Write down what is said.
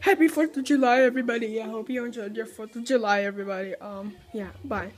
happy 4th of July, everybody. I hope you enjoyed your 4th of July, everybody. Um, yeah, bye.